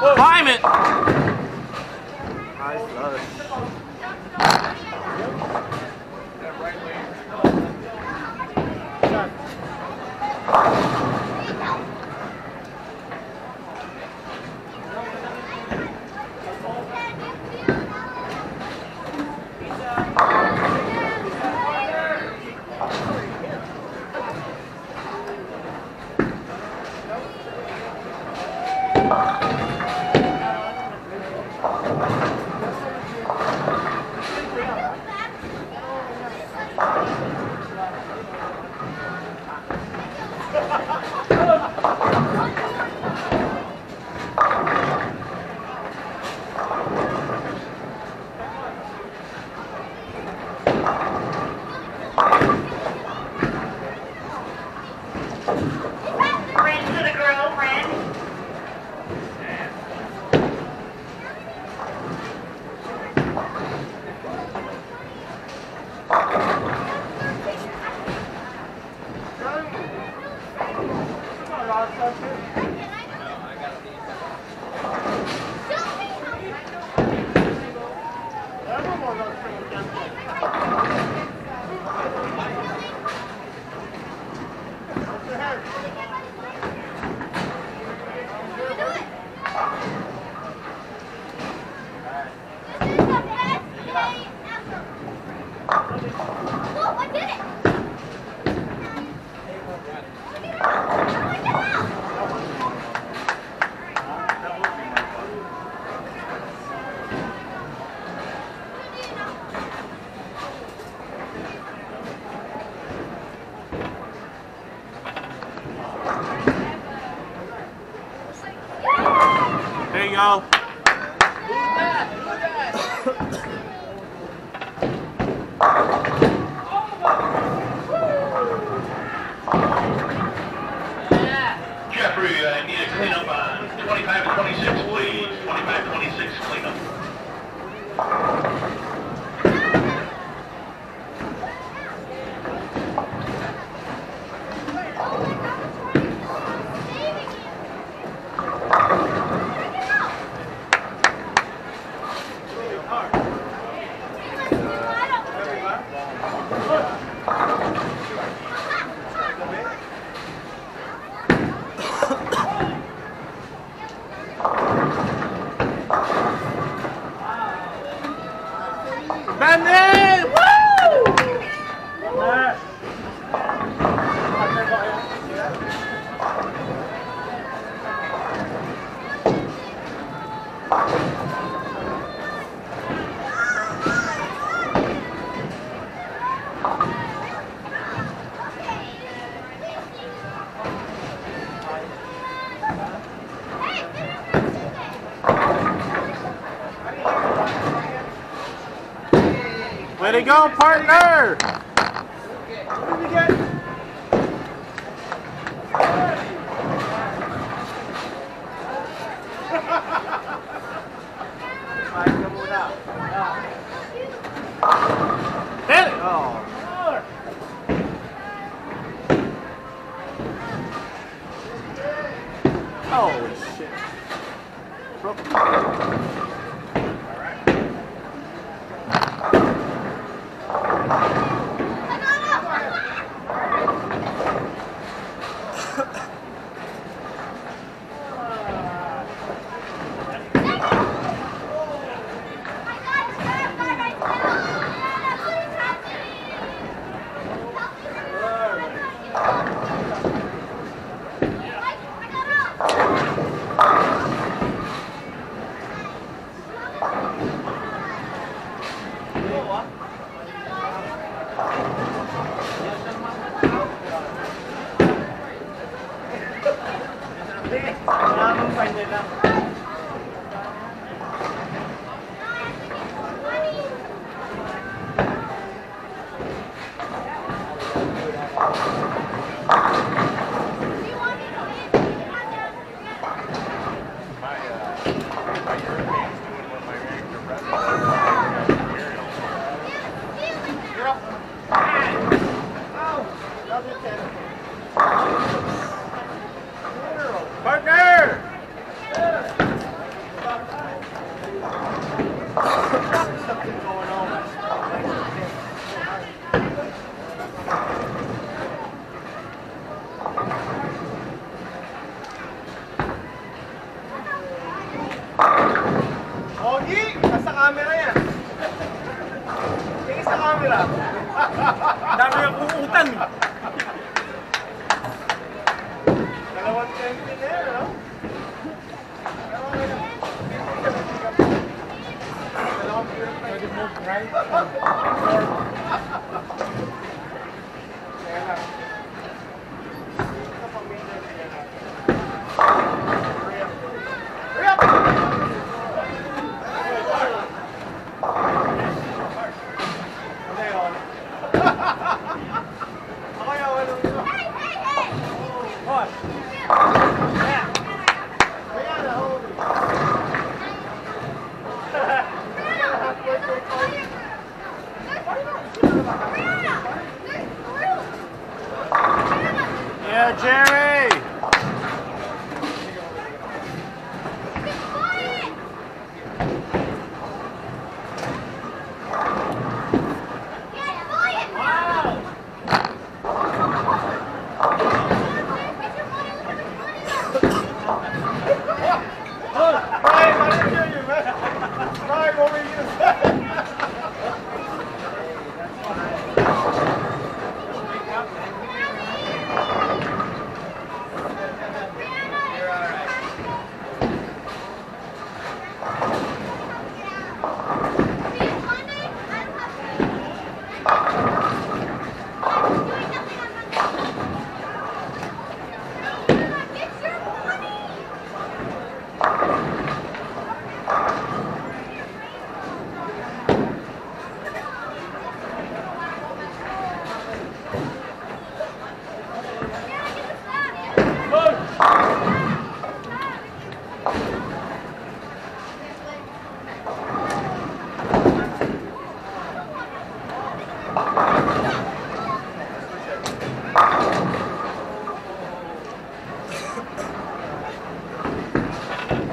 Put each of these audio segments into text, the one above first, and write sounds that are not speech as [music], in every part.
Climb! Go. Jeffrey, I need a cleanup on 25 and 26, please. 25 and 26 cleanup. Way to go, partner! Hit shit. Broke right?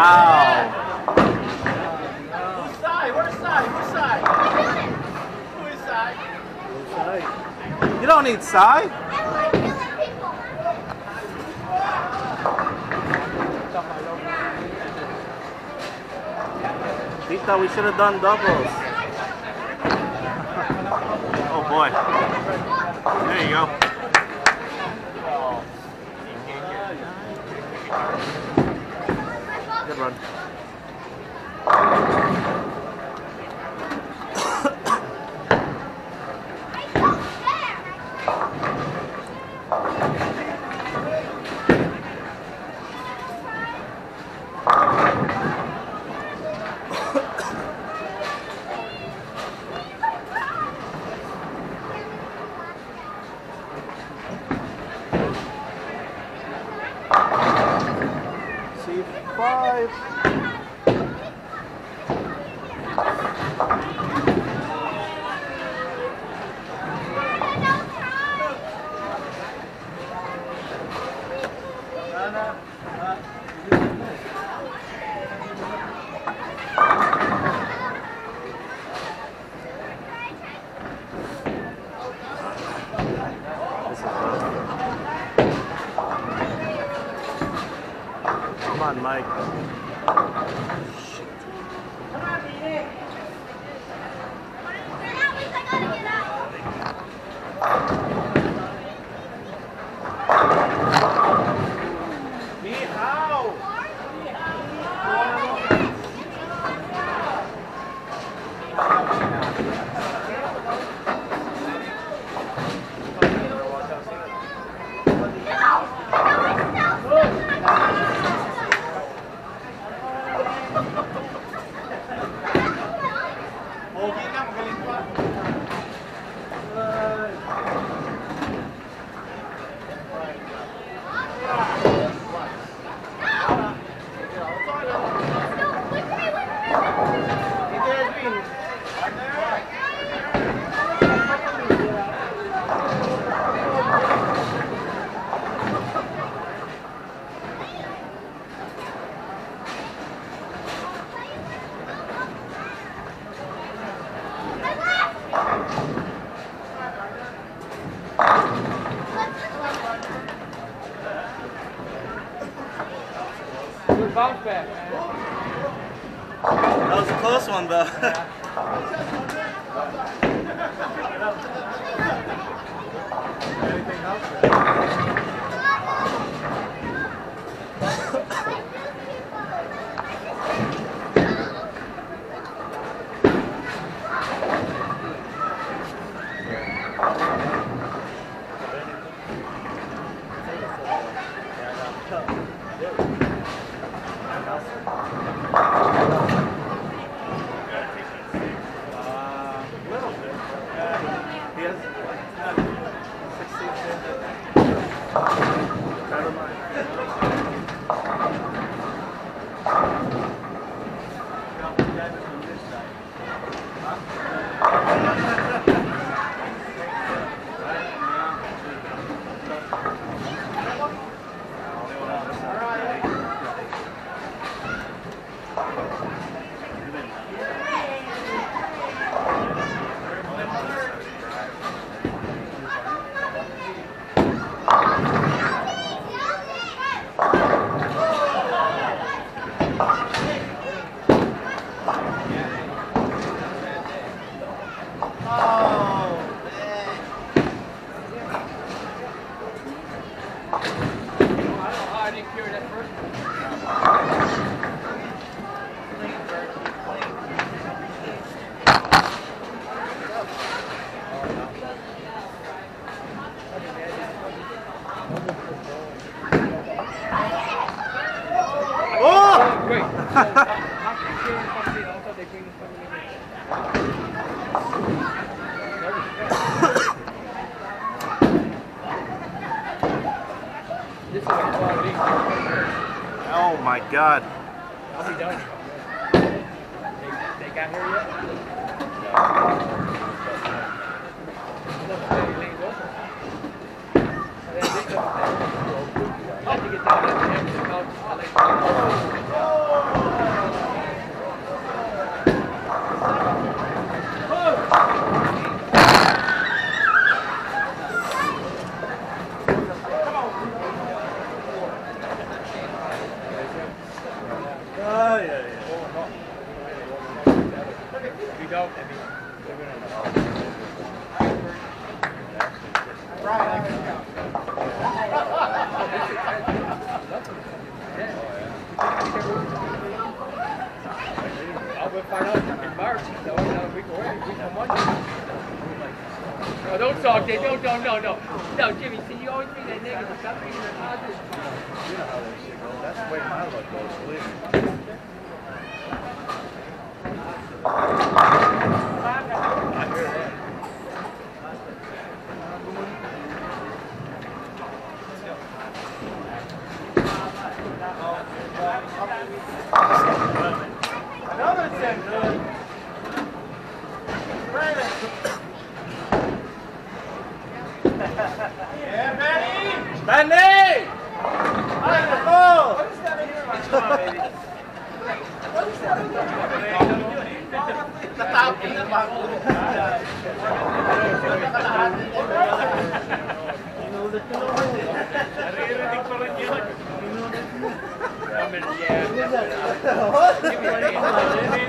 Wow. Who's side? Where's side? Who's side? Who is side? You don't need side. Tita, we should have done doubles. [laughs] Oh boy. There you go. Run. C5. This is rough. Come on, Mike. Bounce back. That was a close one, though. [laughs] [laughs] I Oh my god. I'll be done. They, they got here yet? No, don't talk, Dave, don't, no, no, no. No, Jimmy, see, you always bring that negative, stop bringing the positive. You know how that shit goes. That's the way my luck goes, believe me. I hear that. Robinson. yeah, Benny. Benny. Natapon na bago. Inulit ko naman. Naririnig ko rin yun. Inulit mo. Ramel, yeah. Thank you.